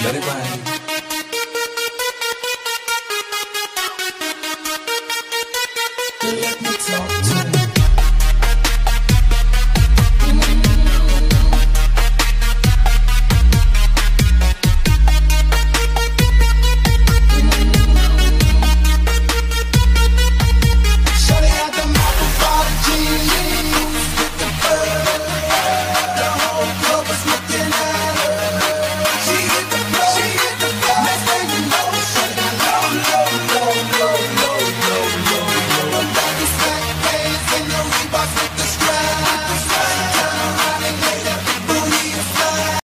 Let it ride. Let me talk to